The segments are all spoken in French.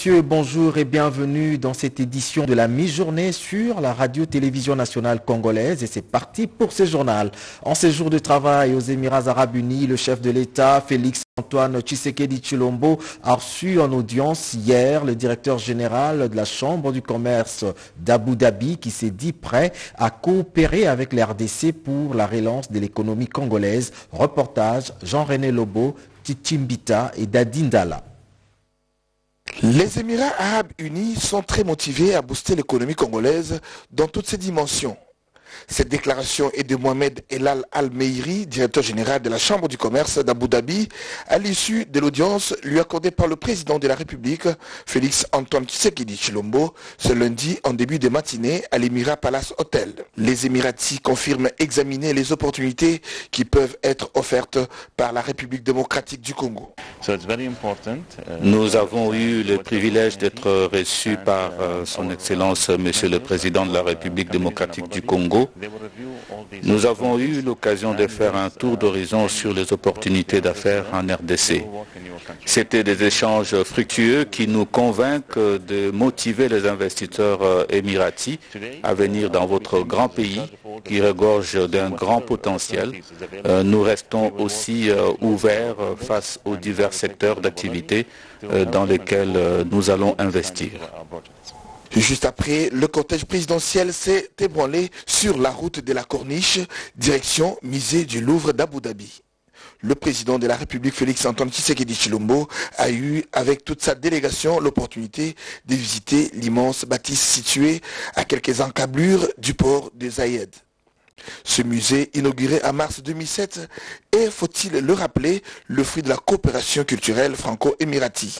messieurs, bonjour et bienvenue dans cette édition de la mi-journée sur la radio-télévision nationale congolaise et c'est parti pour ce journal. En ces jours de travail aux Émirats arabes unis, le chef de l'État, Félix Antoine Tshisekedi Chilombo, a reçu en audience hier le directeur général de la Chambre du commerce d'Abu Dhabi qui s'est dit prêt à coopérer avec les RDC pour la relance de l'économie congolaise. Reportage Jean-René Lobo, Titimbita et Dadindala. Les Émirats arabes unis sont très motivés à booster l'économie congolaise dans toutes ses dimensions. Cette déclaration est de Mohamed Elal Al-Meiri, directeur général de la Chambre du commerce d'Abu Dhabi, à l'issue de l'audience lui accordée par le président de la République, Félix Antoine Tshisekedi Chilombo, ce lundi en début de matinée à l'Emirat Palace Hotel. Les Émiratis confirment examiner les opportunités qui peuvent être offertes par la République démocratique du Congo. Nous avons eu le privilège d'être reçus par euh, son Excellence Monsieur le Président de la République démocratique du Congo nous avons eu l'occasion de faire un tour d'horizon sur les opportunités d'affaires en RDC. C'était des échanges fructueux qui nous convainquent de motiver les investisseurs euh, émiratis à venir dans votre grand pays qui regorge d'un grand potentiel. Euh, nous restons aussi euh, ouverts face aux divers secteurs d'activité dans lesquels nous allons investir. Juste après, le cortège présidentiel s'est ébranlé sur la route de la Corniche, direction musée du Louvre d'Abu Dhabi. Le président de la République, Félix Antoine Tshisekedi Chilombo, a eu, avec toute sa délégation, l'opportunité de visiter l'immense bâtisse située à quelques encablures du port de Zayed. Ce musée, inauguré en mars 2007, est, faut-il le rappeler, le fruit de la coopération culturelle franco-émiratie.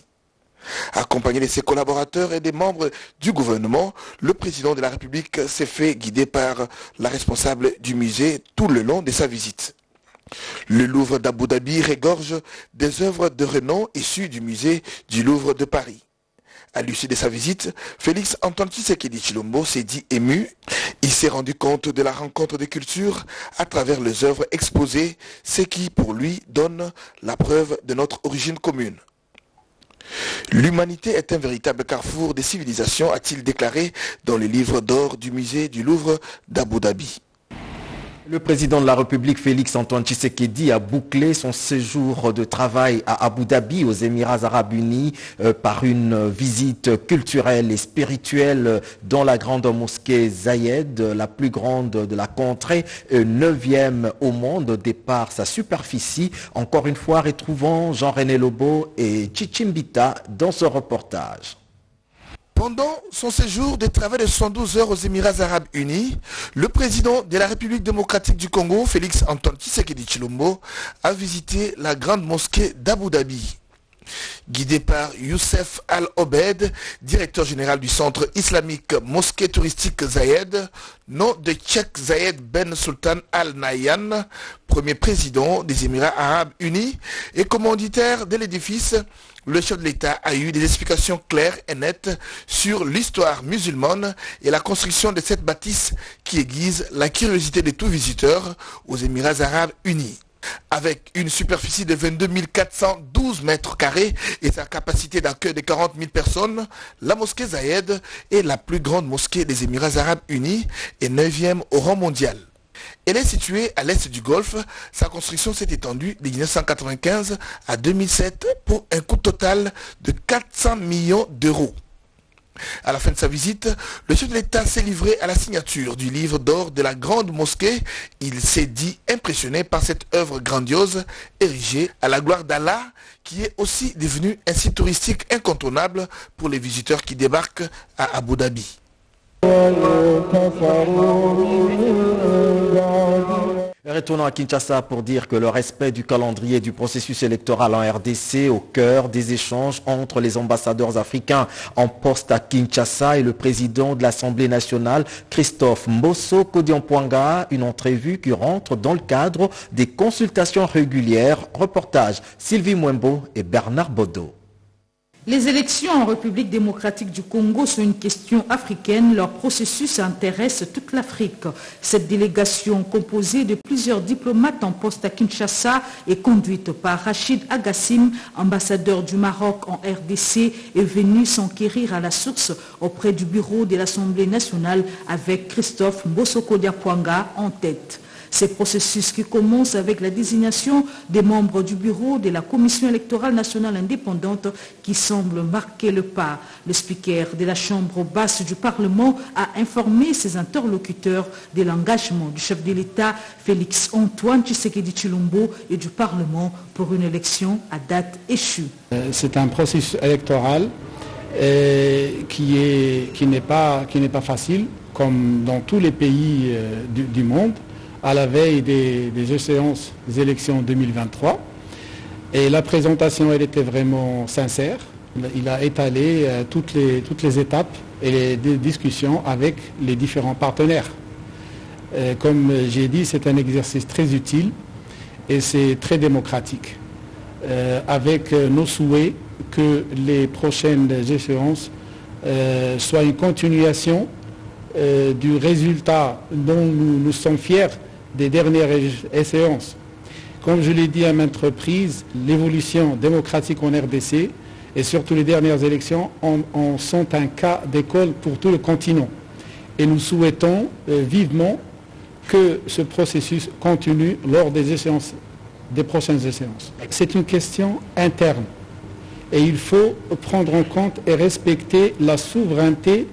Accompagné de ses collaborateurs et des membres du gouvernement, le président de la République s'est fait guider par la responsable du musée tout le long de sa visite. Le Louvre d'Abu Dhabi regorge des œuvres de renom issues du musée du Louvre de Paris. À l'issue de sa visite, Félix Antoine Tshisekedi Chilombo s'est dit ému. Il s'est rendu compte de la rencontre des cultures à travers les œuvres exposées, ce qui, pour lui, donne la preuve de notre origine commune. L'humanité est un véritable carrefour des civilisations, a-t-il déclaré dans le livre d'or du musée du Louvre d'Abu Dhabi. Le président de la République, Félix Antoine Tshisekedi, a bouclé son séjour de travail à Abu Dhabi, aux Émirats arabes unis, euh, par une visite culturelle et spirituelle dans la grande mosquée Zayed, la plus grande de la contrée, euh, neuvième au monde, départ sa superficie. Encore une fois, retrouvons Jean-René Lobo et Chichimbita dans ce reportage. Pendant son séjour de travail de 112 heures aux Émirats arabes unis, le président de la République démocratique du Congo, Félix Antoine Tshisekedi Chilombo, a visité la grande mosquée d'Abu Dhabi. Guidé par Youssef Al-Obed, directeur général du centre islamique Mosquée touristique Zayed, nom de Cheikh Zayed Ben Sultan Al-Nahyan, premier président des Émirats arabes unis et commanditaire de l'édifice, le chef de l'État a eu des explications claires et nettes sur l'histoire musulmane et la construction de cette bâtisse qui aiguise la curiosité de tout visiteur aux Émirats arabes unis. Avec une superficie de 22 412 mètres carrés et sa capacité d'accueil de 40 000 personnes, la mosquée Zayed est la plus grande mosquée des Émirats arabes unis et 9e au rang mondial. Elle est située à l'est du Golfe. Sa construction s'est étendue de 1995 à 2007 pour un coût total de 400 millions d'euros. À la fin de sa visite, le chef de l'État s'est livré à la signature du livre d'or de la grande mosquée. Il s'est dit impressionné par cette œuvre grandiose érigée à la gloire d'Allah qui est aussi devenue un site touristique incontournable pour les visiteurs qui débarquent à Abu Dhabi. Retournons à Kinshasa pour dire que le respect du calendrier du processus électoral en RDC au cœur des échanges entre les ambassadeurs africains en poste à Kinshasa et le président de l'Assemblée nationale, Christophe Mbosso Kodianpoanga, une entrevue qui rentre dans le cadre des consultations régulières. Reportage Sylvie Mwembo et Bernard Bodo. Les élections en République démocratique du Congo sont une question africaine. Leur processus intéresse toute l'Afrique. Cette délégation, composée de plusieurs diplomates en poste à Kinshasa, est conduite par Rachid Agassim, ambassadeur du Maroc en RDC, est venue s'enquérir à la source auprès du bureau de l'Assemblée nationale avec Christophe Mbosoko Diapwanga en tête. Ces processus qui commencent avec la désignation des membres du bureau de la Commission électorale nationale indépendante qui semble marquer le pas. Le speaker de la Chambre basse du Parlement a informé ses interlocuteurs de l'engagement du chef de l'État Félix Antoine Tshisekedi Chilombo et du Parlement pour une élection à date échue. Euh, c'est un processus électoral euh, qui n'est pas, facile, comme dans tous les pays euh, du monde à la veille des, échéances des élections 2023. Et la présentation, elle était vraiment sincère. Il a étalé euh, toutes, les, étapes et les, discussions avec les différents partenaires. Euh, comme j'ai dit, c'est un exercice très utile et c'est très démocratique. Euh, avec nos souhaits que les prochaines échéances soient une continuation du résultat dont nous sommes fiers des dernières séances. Comme je l'ai dit à maintes reprises, l'évolution démocratique en RDC et surtout les dernières élections en, sont un cas d'école pour tout le continent. Et nous souhaitons euh, vivement que ce processus continue lors des prochaines échéances. C'est une question interne et il faut prendre en compte et respecter la souveraineté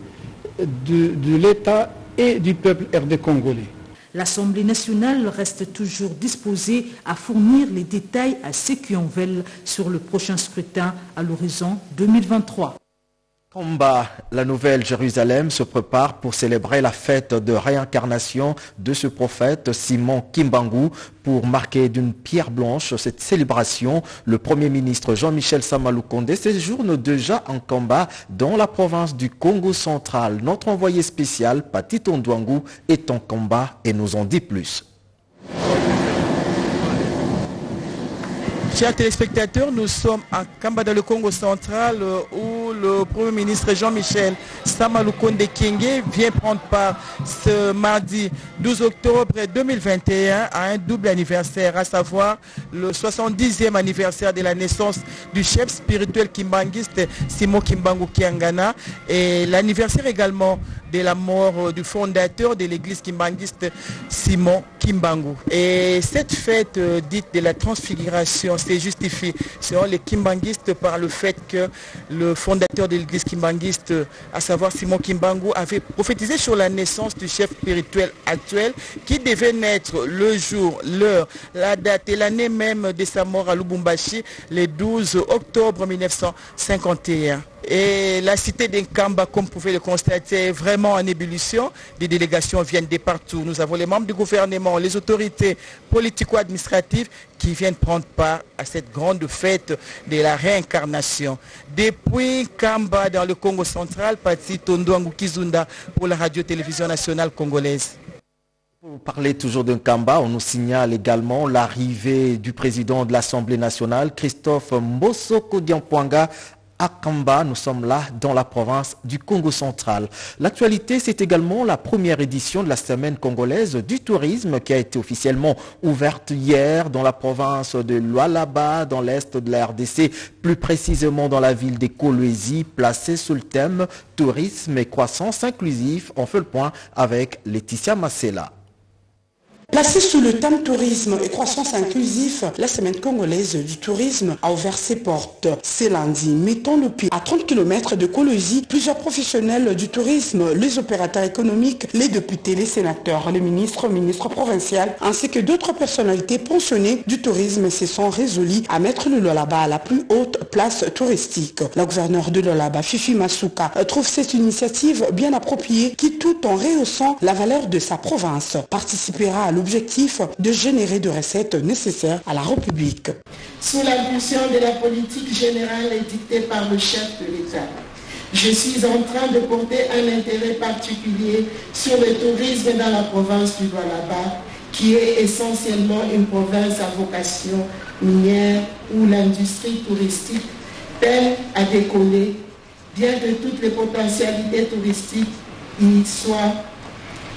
de, de l'État et du peuple RD congolais. L'Assemblée nationale reste toujours disposée à fournir les détails à ceux qui en veulent sur le prochain scrutin à l'horizon 2023. La nouvelle Jérusalem se prépare pour célébrer la fête de réincarnation de ce prophète Simon Kimbangu. Pour marquer d'une pierre blanche cette célébration, le Premier ministre Jean-Michel Samaloukonde séjourne déjà en combat dans la province du Congo central. Notre envoyé spécial, Pati Tondouangou, est en combat et nous en dit plus. Chers téléspectateurs, nous sommes à Kamba dans le Congo central euh, où le Premier ministre Jean-Michel Samaloukonde Kenge vient prendre part ce mardi 12 octobre 2021 à un double anniversaire, à savoir le 70e anniversaire de la naissance du chef spirituel kimbanguiste Simon Kimbangu Kiangana et l'anniversaire également de la mort euh, du fondateur de l'église kimbanguiste Simon Kimbangu. Et cette fête euh, dite de la transfiguration s'est justifiée selon les kimbanguistes par le fait que le fondateur de l'église kimbanguiste, à savoir Simon Kimbangu, avait prophétisé sur la naissance du chef spirituel actuel qui devait naître le jour, l'heure, la date et l'année même de sa mort à Lubumbashi le 12 octobre 1951. Et la cité d'Enkamba, comme vous pouvez le constater, est vraiment en ébullition. Des délégations viennent de partout. Nous avons les membres du gouvernement, les autorités politico-administratives qui viennent prendre part à cette grande fête de la réincarnation. Depuis Kamba, dans le Congo central, Pati Tondo Kizunda pour la radio-télévision nationale congolaise. Vous parlez toujours d'un Kamba, on nous signale également l'arrivée du président de l'Assemblée nationale, Christophe Mbosoko Diampoanga, à Kamba. Nous sommes là dans la province du Congo central. L'actualité, c'est également la première édition de la semaine congolaise du tourisme qui a été officiellement ouverte hier dans la province de Lualaba, dans l'est de la RDC, plus précisément dans la ville des Kolwezi, placée sous le thème tourisme et croissance inclusif. On fait le point avec Laetitia Massela. Placée sous le thème tourisme et croissance inclusif, la semaine congolaise du tourisme a ouvert ses portes. C'est lundi, mettons le pied à 30 km de Colosie, plusieurs professionnels du tourisme, les opérateurs économiques, les députés, les sénateurs, les ministres, ministres provinciaux, ainsi que d'autres personnalités pensionnées du tourisme se sont résolus à mettre le Lolaba à la plus haute place touristique. La gouverneure de Lolaba, Fifi Masuka, trouve cette initiative bien appropriée qui, tout en rehaussant la valeur de sa province, participera à l'objectif de générer de recettes nécessaires à la République. Sous l'impulsion de la politique générale édictée par le chef de l'État, je suis en train de porter un intérêt particulier sur le tourisme dans la province du Lualaba, qui est essentiellement une province à vocation minière où l'industrie touristique peine à décoller, bien que toutes les potentialités touristiques y soient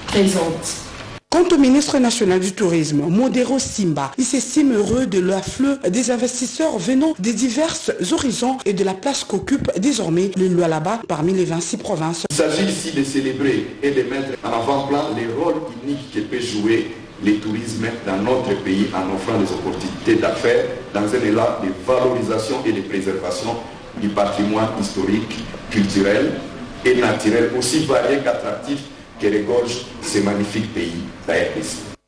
présentes. Quant au ministre national du Tourisme, Modero Simba, il s'estime heureux de l'afflux des investisseurs venant des divers horizons et de la place qu'occupe désormais le Lualaba parmi les 26 provinces. Il s'agit ici de célébrer et de mettre en avant-plan les rôles uniques que peut jouer le tourisme dans notre pays en offrant des opportunités d'affaires dans un élan de valorisation et de préservation du patrimoine historique, culturel et naturel aussi varié qu'attractif regorge pays.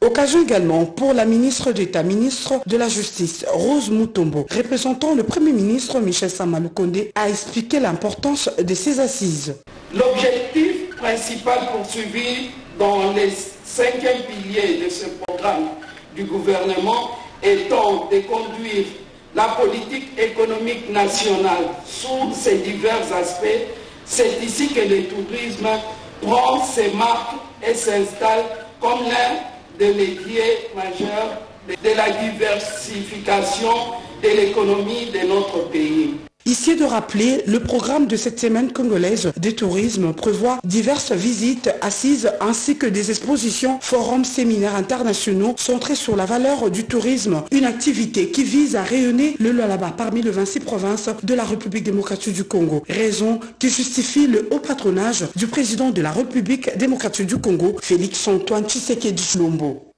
Occasion également pour la ministre d'État, ministre de la Justice, Rose Moutombo, représentant le Premier ministre Michel Samaloukonde, a expliqué l'importance de ces assises. L'objectif principal poursuivi dans les cinquième pilier de ce programme du gouvernement étant de conduire la politique économique nationale sous ses divers aspects, c'est ici que le tourisme prend ses marques et s'installe comme l'un des leviers majeurs de la diversification de l'économie de notre pays. Ici de rappeler, le programme de cette semaine congolaise du tourisme prévoit diverses visites, assises ainsi que des expositions, forums, séminaires internationaux centrés sur la valeur du tourisme. Une activité qui vise à rayonner le Lualaba parmi les 26 provinces de la République démocratique du Congo. Raison qui justifie le haut patronage du président de la République démocratique du Congo, Félix Antoine Tshisekedi Chilombo.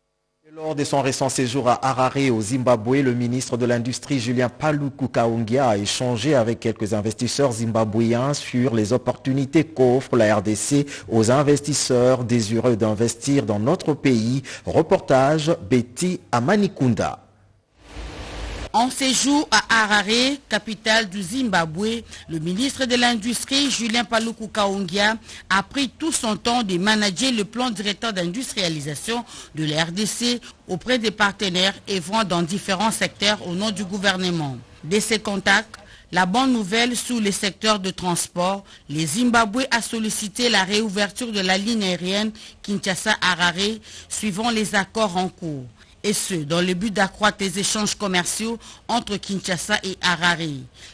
Lors de son récent séjour à Harare au Zimbabwe, le ministre de l'Industrie Julien Paluku Kaongia a échangé avec quelques investisseurs zimbabwéens sur les opportunités qu'offre la RDC aux investisseurs désireux d'investir dans notre pays. Reportage Betty Amanikunda. En séjour à Harare, capitale du Zimbabwe, le ministre de l'Industrie, Julien Paluku Kaongia, a pris tout son temps de manager le plan directeur d'industrialisation de la RDC auprès des partenaires œuvrant dans différents secteurs au nom du gouvernement. De ces contacts, la bonne nouvelle sous les secteurs de transport, le Zimbabwe a sollicité la réouverture de la ligne aérienne Kinshasa-Harare suivant les accords en cours et ce, dans le but d'accroître les échanges commerciaux entre Kinshasa et Harare.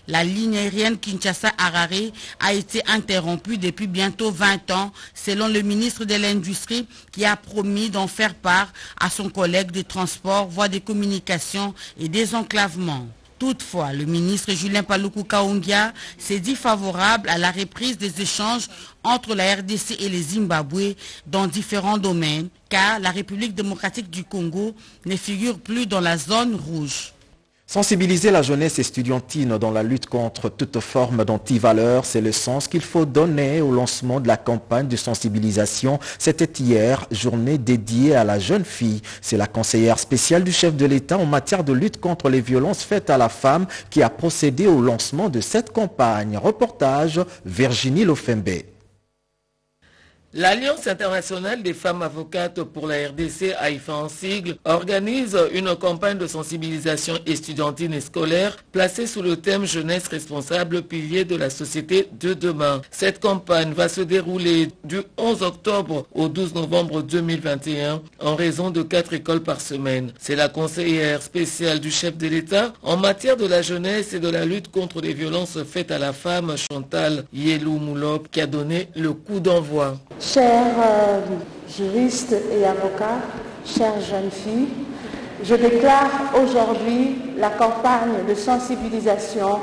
La ligne aérienne Kinshasa-Harare a été interrompue depuis bientôt 20 ans, selon le ministre de l'Industrie qui a promis d'en faire part à son collègue des transports, voies de communication et des enclavements. Toutefois, le ministre Julien Paluku Kaungia s'est dit favorable à la reprise des échanges entre la RDC et les Zimbabwe dans différents domaines, car la République démocratique du Congo ne figure plus dans la zone rouge. Sensibiliser la jeunesse estudiantine dans la lutte contre toute forme d'antivaleur, c'est le sens qu'il faut donner au lancement de la campagne de sensibilisation. C'était hier, journée dédiée à la jeune fille. C'est la conseillère spéciale du chef de l'État en matière de lutte contre les violences faites à la femme qui a procédé au lancement de cette campagne. Reportage Virginie Lofembe. L'Alliance internationale des femmes avocates pour la RDC, AIFA en sigle, organise une campagne de sensibilisation estudiantine et scolaire placée sous le thème Jeunesse responsable, pilier de la société de demain. Cette campagne va se dérouler du 11 octobre au 12 novembre 2021 en raison de quatre écoles par semaine. C'est la conseillère spéciale du chef de l'État en matière de la jeunesse et de la lutte contre les violences faites à la femme, Chantal Yelou Moulop, qui a donné le coup d'envoi. Chers euh, juristes et avocats, chères jeunes filles, je déclare aujourd'hui la campagne de sensibilisation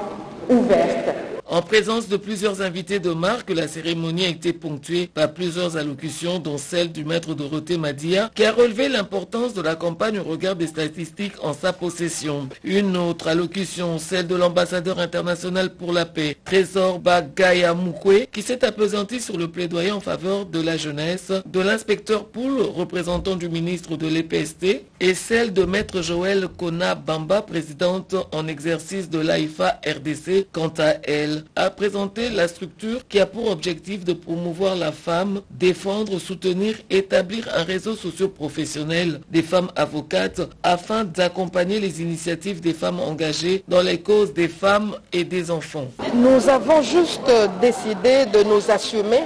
ouverte. En présence de plusieurs invités de marque, la cérémonie a été ponctuée par plusieurs allocutions, dont celle du maître Dorothée Madia, qui a relevé l'importance de la campagne au regard des statistiques en sa possession. Une autre allocution, celle de l'ambassadeur international pour la paix, Trésor Bagaya Moukwe, qui s'est appesanti sur le plaidoyer en faveur de la jeunesse, de l'inspecteur Poul, représentant du ministre de l'EPST, et celle de maître Joël Kona Bamba, présidente en exercice de l'AIFA RDC, quant à elle a présenté la structure qui a pour objectif de promouvoir la femme, défendre, soutenir, établir un réseau socio-professionnel des femmes avocates afin d'accompagner les initiatives des femmes engagées dans les causes des femmes et des enfants. Nous avons juste décidé de nous assumer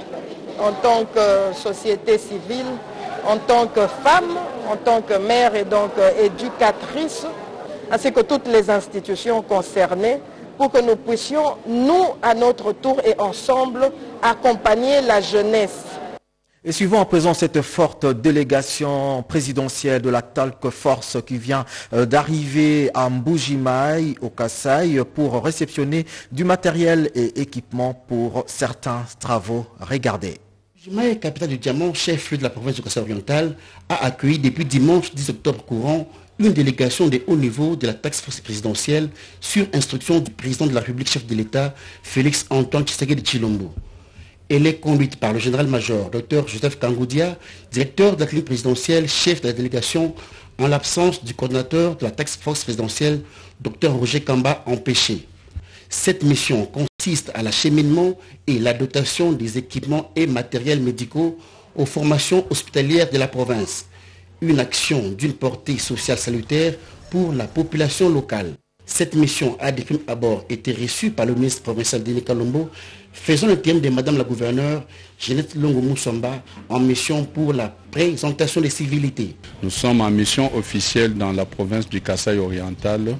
en tant que société civile, en tant que femme, en tant que mère et donc éducatrice, ainsi que toutes les institutions concernées pour que nous puissions, nous, à notre tour et ensemble, accompagner la jeunesse. Et suivant à présent cette forte délégation présidentielle de la Talc Force qui vient euh, d'arriver à Mbujimaï, au Kassai, pour réceptionner du matériel et équipement pour certains travaux. Regardez. Mbujimaï, capitale du diamant, chef-lieu de la province du Kassai oriental, a accueilli depuis dimanche 10 octobre courant une délégation de haut niveau de la taxe force présidentielle sur instruction du président de la République, chef de l'État, Félix Antoine Tshisekedi Chilombo. Elle est conduite par le général-major Dr Joseph Kangoudia, directeur de la clinique présidentielle, chef de la délégation, en l'absence du coordinateur de la taxe force présidentielle, Dr Roger Kamba, empêché. Cette mission consiste à l'acheminement et la dotation des équipements et matériels médicaux aux formations hospitalières de la province. Une action d'une portée sociale salutaire pour la population locale. Cette mission a des à été reçue par le ministre provincial Denis Kalombo, faisant le thème de Madame la gouverneure Jeannette Longo Moussamba en mission pour la présentation des civilités. Nous sommes en mission officielle dans la province du Kassai oriental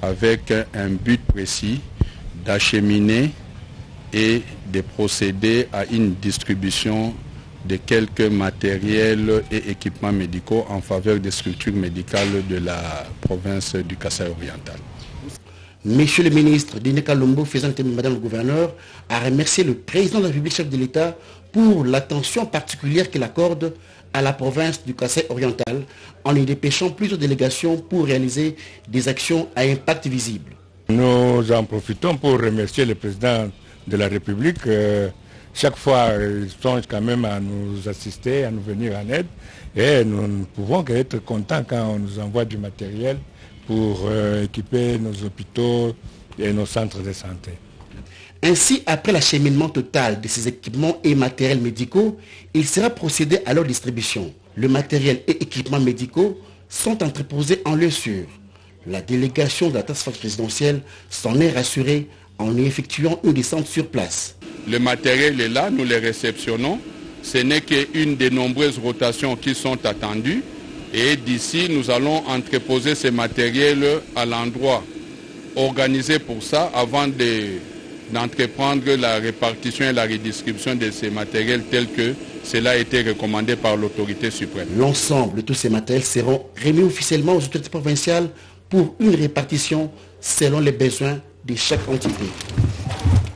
avec un but précis d'acheminer et de procéder à une distribution de quelques matériels et équipements médicaux en faveur des structures médicales de la province du Kassai oriental. Monsieur le ministre Dine Kalombo, faisant le thème Madame le gouverneur, a remercié le président de la République, chef de l'État, pour l'attention particulière qu'il accorde à la province du Kassai oriental en y dépêchant plusieurs délégations pour réaliser des actions à impact visible. Nous en profitons pour remercier le président de la République. Chaque fois, il songe quand même à nous assister, à nous venir en aide. Et nous ne pouvons qu'être contents quand on nous envoie du matériel pour équiper nos hôpitaux et nos centres de santé. Ainsi, après l'acheminement total de ces équipements et matériels médicaux, il sera procédé à leur distribution. Le matériel et équipements médicaux sont entreposés en lieu sûr. La délégation de la task force présidentielle s'en est rassurée en effectuant une descente sur place. Le matériel est là, nous les réceptionnons. Ce n'est qu'une des nombreuses rotations qui sont attendues. Et d'ici, nous allons entreposer ces matériels à l'endroit organisé pour ça avant d'entreprendre la répartition et la redistribution de ces matériels tels que cela a été recommandé par l'autorité suprême. L'ensemble de tous ces matériels seront remis officiellement aux autorités provinciales pour une répartition selon les besoins de chaque entité.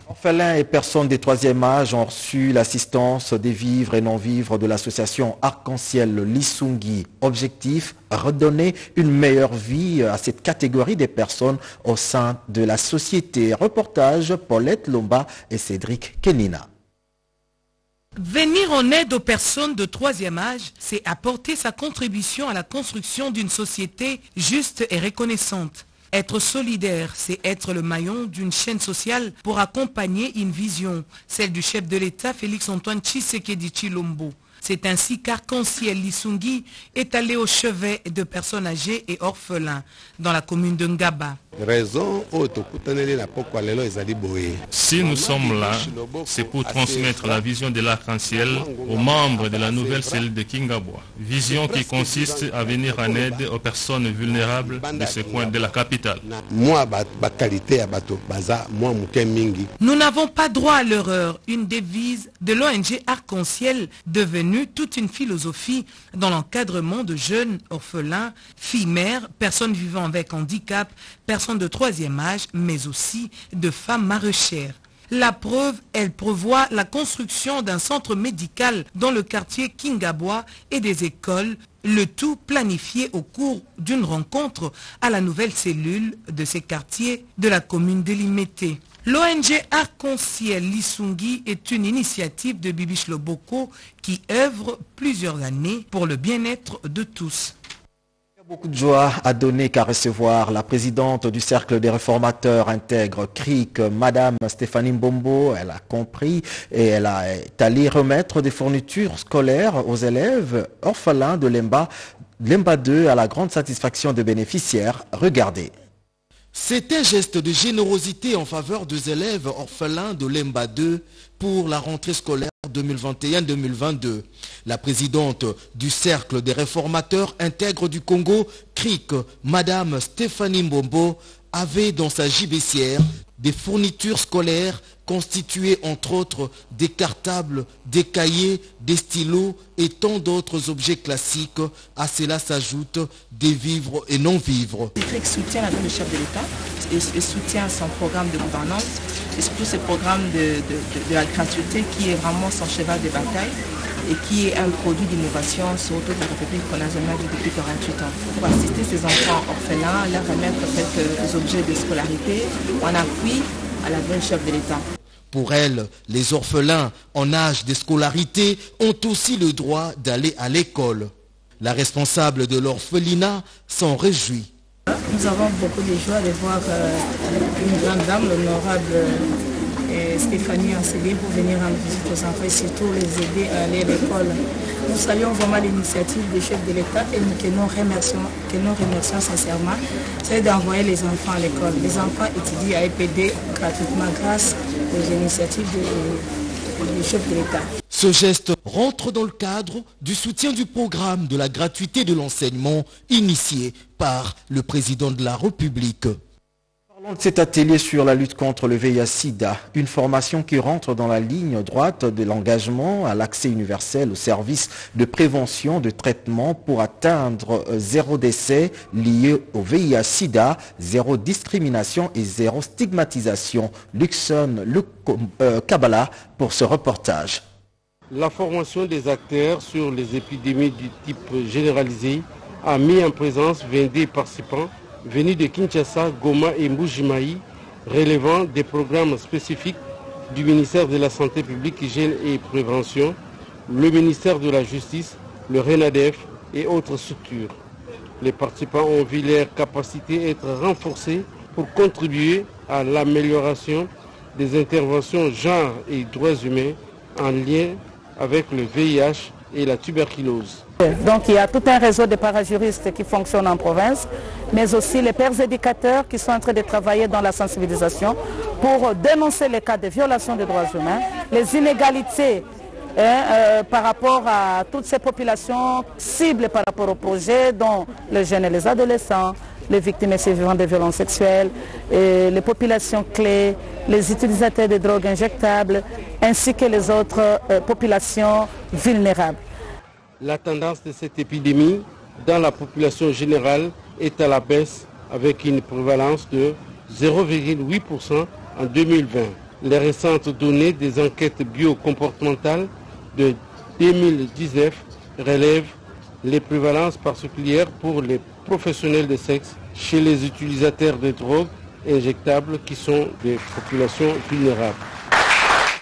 Orphelins et personnes des troisième âge ont reçu l'assistance des vivres et non-vivres de l'association Arc-en-Ciel Lissungi. Objectif, redonner une meilleure vie à cette catégorie des personnes au sein de la société. Reportage Paulette Lomba et Cédric Kenina. Venir en aide aux personnes de troisième âge, c'est apporter sa contribution à la construction d'une société juste et reconnaissante. Être solidaire, c'est être le maillon d'une chaîne sociale pour accompagner une vision, celle du chef de l'État Félix-Antoine Tshisekedi Chilombo. C'est ainsi qu'Arc-en-Ciel Lissungi est allé au chevet de personnes âgées et orphelins dans la commune de Ngaba. Si nous sommes là, c'est pour transmettre la vision de l'arc-en-ciel aux membres de la nouvelle cellule de Kingabwa. Vision qui consiste à venir en aide aux personnes vulnérables de ce coin de la capitale. Nous n'avons pas droit à l'erreur, une devise de l'ONG Arc-en-Ciel devenue toute une philosophie dans l'encadrement de jeunes orphelins, filles-mères, personnes vivant avec handicap, personnes de troisième âge, mais aussi de femmes maraîchères. La preuve, elle prévoit la construction d'un centre médical dans le quartier Kingabwa et des écoles, le tout planifié au cours d'une rencontre à la nouvelle cellule de ces quartiers de la commune de. L'ONG Arc-en-Ciel Lissungi est une initiative de Bibiche Loboko qui œuvre plusieurs années pour le bien-être de tous. Beaucoup de joie à donner qu'à recevoir la présidente du Cercle des réformateurs intègres CRIC, Madame Stéphanie Mbombo. Elle a compris et elle est allée remettre des fournitures scolaires aux élèves orphelins de l'EMBA, l'EMBA 2 à la grande satisfaction des bénéficiaires. Regardez. C'est un geste de générosité en faveur des élèves orphelins de l'EMBA 2 pour la rentrée scolaire 2021-2022. La présidente du Cercle des réformateurs intègres du Congo, CRIC, Madame Stéphanie Mbombo, avait dans sa gibecière des fournitures scolaires constituées entre autres des cartables, des cahiers, des stylos et tant d'autres objets classiques. À cela s'ajoutent des vivres et non-vivres. soutient le chef de l'État et, soutient son programme de gouvernance et surtout ce programme de, la gratuité qui est vraiment son cheval de bataille et qui est un produit d'innovation surtout de la République qu'on a depuis 48 ans. Pour assister ces enfants orphelins, leur remettre quelques objets de scolarité en appui à la vraie chef de l'État. Pour elle, les orphelins en âge de scolarité ont aussi le droit d'aller à l'école. La responsable de l'orphelinat s'en réjouit. Nous avons beaucoup de joie de voir euh, une grande dame, l'honorable euh, Stéphanie Anselier, pour venir rendre visite aux enfants et surtout les aider à aller à l'école. Nous saluons vraiment l'initiative des chefs de l'État et nous remercions, que nous remercions sincèrement, d'envoyer les enfants à l'école. Les enfants étudient à EPD gratuitement grâce aux initiatives des chefs de l'État. Ce geste rentre dans le cadre du soutien du programme de la gratuité de l'enseignement initié par le président de la République. De cet atelier sur la lutte contre le VIH-Sida, une formation qui rentre dans la ligne droite de l'engagement à l'accès universel aux services de prévention, de traitement pour atteindre euh, zéro décès lié au VIH-Sida, zéro discrimination et zéro stigmatisation. Luxon euh, Kabbalah pour ce reportage. La formation des acteurs sur les épidémies du type généralisé a mis en présence 22 participants venus de Kinshasa, Goma et Mbujimaï, relevant des programmes spécifiques du ministère de la Santé publique, Hygiène et Prévention, le ministère de la Justice, le RENADEF et autres structures. Les participants ont vu leur capacité être renforcées pour contribuer à l'amélioration des interventions genre et droits humains en lien avec le VIH et la tuberculose. Donc il y a tout un réseau de parajuristes qui fonctionnent en province, mais aussi les pères éducateurs qui sont en train de travailler dans la sensibilisation pour dénoncer les cas de violation des droits humains, les inégalités hein, euh, par rapport à toutes ces populations cibles par rapport au projet, dont les jeunes et les adolescents, les victimes et survivantes de violences sexuelles, et les populations clés, les utilisateurs de drogues injectables, ainsi que les autres euh, populations vulnérables. La tendance de cette épidémie dans la population générale est à la baisse avec une prévalence de 0,8% en 2020. Les récentes données des enquêtes biocomportementales de 2019 relèvent les prévalences particulières pour les professionnels de sexe chez les utilisateurs de drogues injectables qui sont des populations vulnérables.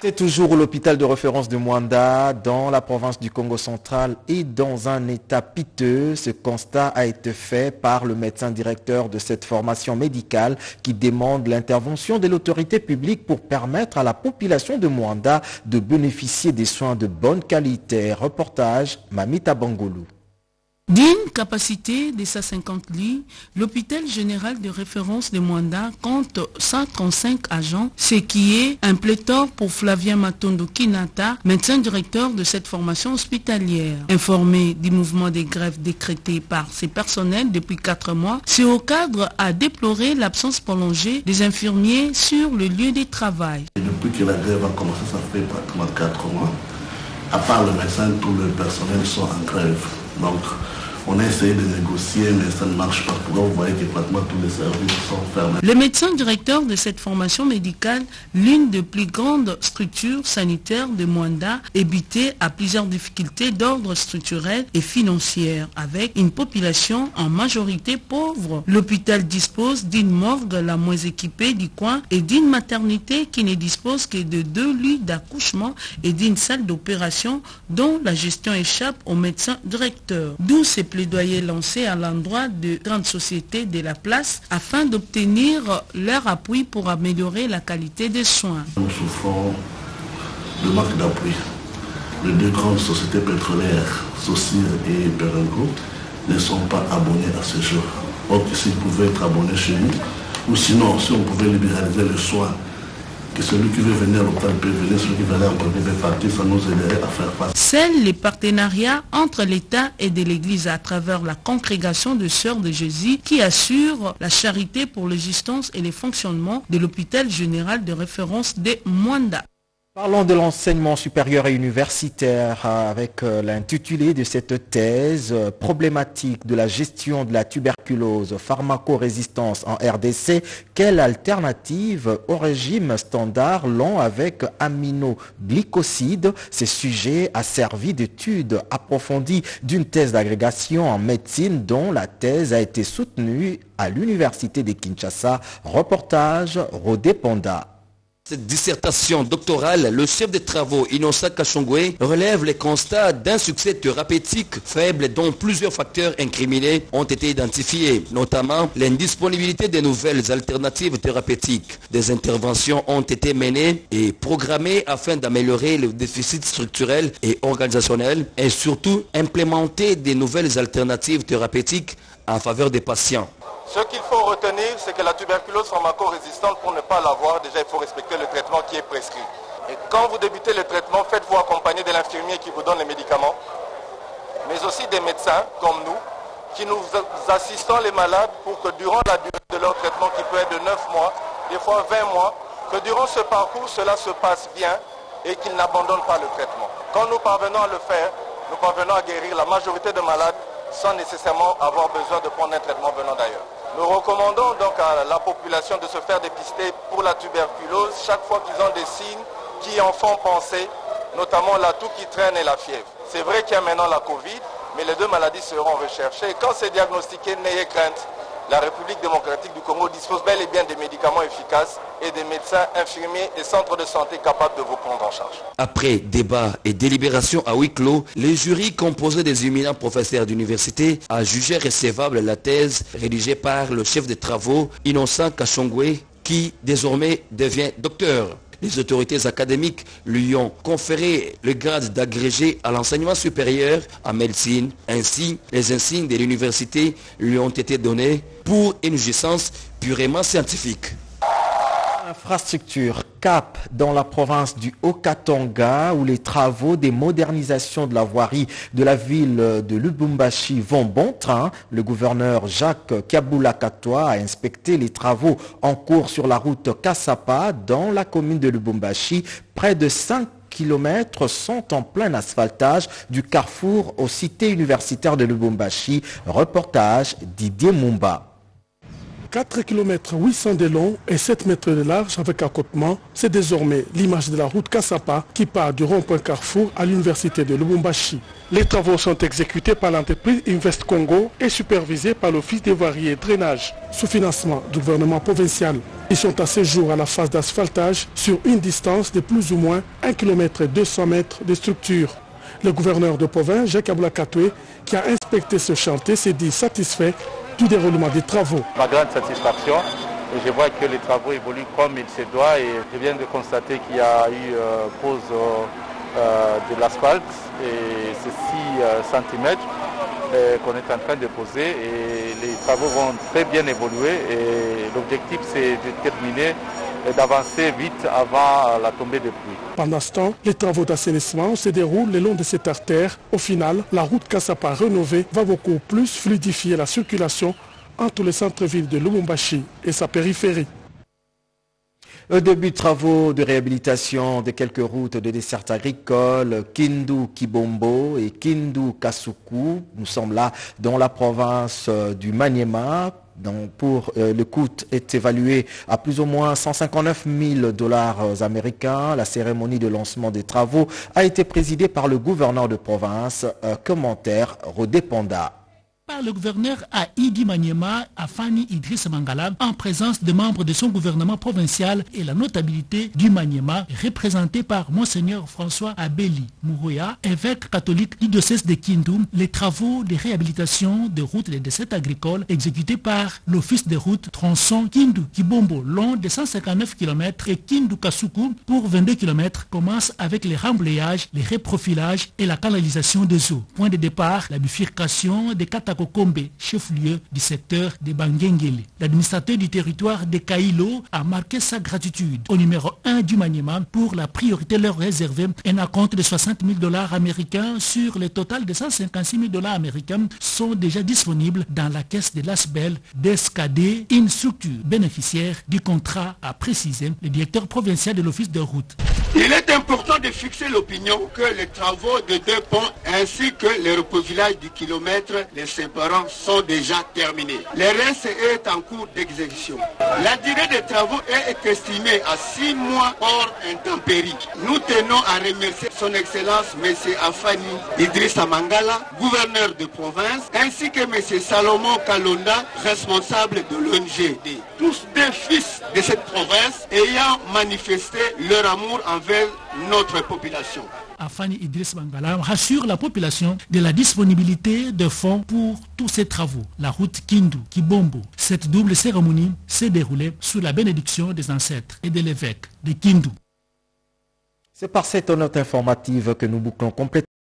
C'est toujours l'hôpital de référence de Mwanda, dans la province du Congo central et dans un état piteux. Ce constat a été fait par le médecin directeur de cette formation médicale qui demande l'intervention de l'autorité publique pour permettre à la population de Mwanda de bénéficier des soins de bonne qualité. Reportage Mamita Bangolou. D'une capacité de 150 lits, l'hôpital général de référence de Mwanda compte 135 agents, ce qui est un pléthore pour Flavien Matondo Kinata, médecin directeur de cette formation hospitalière. Informé du mouvement des grèves décrété par ses personnels depuis 4 mois, ce haut cadre a déploré l'absence prolongée des infirmiers sur le lieu de travail. depuis que la grève a commencé, ça fait pratiquement 4 mois. À part le médecin, tout le personnel sont en grève. Donc, on a essayé de négocier, mais ça ne marche pas. Pourquoi vous voyez que pratiquement tous les services sont fermés Le médecin directeur de cette formation médicale, l'une des plus grandes structures sanitaires de Mwanda, est à plusieurs difficultés d'ordre structurel et financière, avec une population en majorité pauvre. L'hôpital dispose d'une morgue la moins équipée du coin et d'une maternité qui ne dispose que de deux lits d'accouchement et d'une salle d'opération dont la gestion échappe au médecin directeur. Plaidoyer lancé à l'endroit de grandes sociétés de la place afin d'obtenir leur appui pour améliorer la qualité des soins. Nous souffrons de manque d'appui. Les deux grandes sociétés pétrolières, Socir et Berengo, ne sont pas abonnés à ce jeu. Donc s'ils pouvaient être abonnés chez nous, ou sinon si on pouvait libéraliser les soins que celui qui veut venir à l'hôpital peut venir, celui qui veut aller en ça nous aiderait à faire face. Les partenariats entre l'État et de l'Église à travers la congrégation de Sœurs de Jésus qui assure la charité pour l'existence et le fonctionnement de l'hôpital général de référence de Mwanda. Parlons de l'enseignement supérieur et universitaire avec euh, l'intitulé de cette thèse, euh, problématique de la gestion de la tuberculose, pharmacorésistance en RDC, quelle alternative au régime standard long avec aminoglycosides Ce sujet a servi d'étude approfondie d'une thèse d'agrégation en médecine dont la thèse a été soutenue à l'université de Kinshasa. Reportage Rodé Ponda. Cette dissertation doctorale, le chef de travaux Inosa Kachongwe relève les constats d'un succès thérapeutique faible dont plusieurs facteurs incriminés ont été identifiés, notamment l'indisponibilité de nouvelles alternatives thérapeutiques. Des interventions ont été menées et programmées afin d'améliorer le déficit structurel et organisationnel et surtout implémenter des nouvelles alternatives thérapeutiques en faveur des patients. Ce qu'il faut retenir, c'est que la tuberculose pharmaco-résistante, pour ne pas l'avoir, déjà il faut respecter le traitement qui est prescrit. Et quand vous débutez le traitement, faites-vous accompagner de l'infirmier qui vous donne les médicaments, mais aussi des médecins comme nous, qui nous assistons les malades pour que durant la durée de leur traitement, qui peut être de 9 mois, des fois 20 mois, que durant ce parcours, cela se passe bien et qu'ils n'abandonnent pas le traitement. Quand nous parvenons à le faire, nous parvenons à guérir la majorité des malades sans nécessairement avoir besoin de prendre un traitement venant d'ailleurs. Nous recommandons donc à la population de se faire dépister pour la tuberculose chaque fois qu'ils ont des signes qui en font penser, notamment la toux qui traîne et la fièvre. C'est vrai qu'il y a maintenant la Covid, mais les deux maladies seront recherchées. Quand c'est diagnostiqué, n'ayez crainte. La République démocratique du Congo dispose bel et bien des médicaments efficaces et des médecins infirmiers et centres de santé capables de vous prendre en charge. Après débat et délibération à huis clos, les jurys composés des éminents professeurs d'université a jugé recevable la thèse rédigée par le chef de travaux Innocent Kachongwe qui désormais devient docteur. Les autorités académiques lui ont conféré le grade d'agrégé à l'enseignement supérieur en médecine. Ainsi, les insignes de l'université lui ont été donnés pour une jouissance purement scientifique. Infrastructure CAP dans la province du Haut-Katanga où les travaux des modernisations de la voirie de la ville de Lubumbashi vont bon train. Le gouverneur Jacques Kabula-Katoa a inspecté les travaux en cours sur la route Kassapa dans la commune de Lubumbashi. Près de 5 kilomètres sont en plein asphaltage du carrefour aux cités universitaires de Lubumbashi. Reportage Didier Mumba. 4 km 800 de long et 7 mètres de large avec accotement, c'est désormais l'image de la route Kassapa qui part du rond-point Carrefour à l'université de Lubumbashi. Les travaux sont exécutés par l'entreprise Invest Congo et supervisés par l'Office des voiries et drainage, sous financement du gouvernement provincial. Ils sont à ce jour à la phase d'asphaltage sur une distance de plus ou moins 1 km et 200 mètres de structure. Le gouverneur de province, Jacques Aboulakatoué, qui a inspecté ce chantier, s'est dit satisfait du déroulement des travaux. Ma grande satisfaction, je vois que les travaux évoluent comme il se doit et je viens de constater qu'il y a eu euh, pose euh, de l'asphalte et c'est 6 cm qu'on est en train de poser et les travaux vont très bien évoluer et l'objectif c'est de terminer et d'avancer vite avant la tombée des pluies. Pendant ce temps, les travaux d'assainissement se déroulent le long de cette artère. Au final, la route Kassapa rénovée va beaucoup plus fluidifier la circulation entre le centre-ville de Lubumbashi et sa périphérie. Au début de travaux de réhabilitation de quelques routes de dessert agricole, Kindu Kibombo et Kindu Kasuku. Nous sommes là dans la province du Maniema donc pour euh, le coût est évalué à plus ou moins 159 000 dollars américains. La cérémonie de lancement des travaux a été présidée par le gouverneur de province. Euh, commentaire Rodépanda par le gouverneur à Idi Maniema, à Fanny Idriss Mangala, en présence des membres de son gouvernement provincial et la notabilité du Maniema, représentée par Monseigneur François Abeli Mourouya, évêque catholique du diocèse de Kindoum, les travaux de réhabilitation des routes et des desserts agricoles exécutés par l'Office des routes tronçon Kindu Kibombo, long de 159 km et Kindu Kasuku pour 22 km, commencent avec les remblayages, les reprofilages et la canalisation des eaux. Point de départ, la bifurcation des catapultes Kakokombe, chef-lieu du secteur de Bangengele. L'administrateur du territoire de Kailo a marqué sa gratitude au numéro 1 du Maniema pour la priorité leur réservée un compte de 60 000 dollars américains sur le total de 156 000 dollars américains sont déjà disponibles dans la caisse de l'ASBEL d'ESCAD, une structure bénéficiaire du contrat, a précisé le directeur provincial de l'Office de route. Il est important de fixer l'opinion que les travaux de deux ponts ainsi que les village du kilomètre les séparants sont déjà terminés. Le reste est en cours d'exécution. La durée des travaux est estimée à six mois hors intempérie. Nous tenons à remercier son Excellence M. Afani Idrissa Mangala, gouverneur de province, ainsi que M. Salomon Kalonda, responsable de l'ONGD. Tous des fils de cette province ayant manifesté leur amour envers notre population. Afani Idriss Mangala rassure la population de la disponibilité de fonds pour tous ces travaux. La route Kindu-Kibombo, cette double cérémonie s'est déroulée sous la bénédiction des ancêtres et de l'évêque de Kindu. C'est par cette note informative que nous bouclons complètement